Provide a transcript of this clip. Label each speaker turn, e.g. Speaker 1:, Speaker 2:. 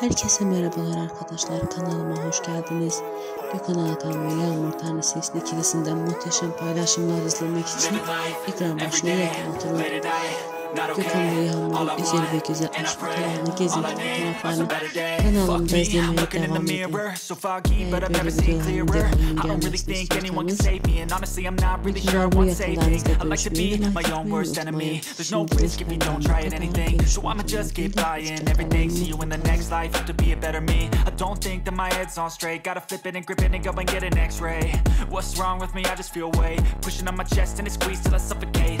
Speaker 1: Herkese merhabalar arkadaşlar kanalıma hoş geldiniz. Gökhan Alatan ve Yağmur Tanrısı ikilisinden muhteşem paylaşımlar izlemek için ekran başına yakın oturun. Gökhan ve Yağmur'un güzel ve güzel aşk fotoğrafını gezin fotoğraflarını kanalımda izlemeye devam edin. Eğer böyle videoların devamının gelmesini istiyorsanız videoları bu yakınlarınızda görüşmeyi ve like atmayı unutmayın. Şimdilik benden
Speaker 2: So I'ma just keep buying everything. See you in the next life. Have to be a better me. I don't think that my head's on straight. Gotta flip it and grip it and go and get an X-ray. What's wrong with me? I just feel weight pushing on my chest and it squeezes till I suffocate.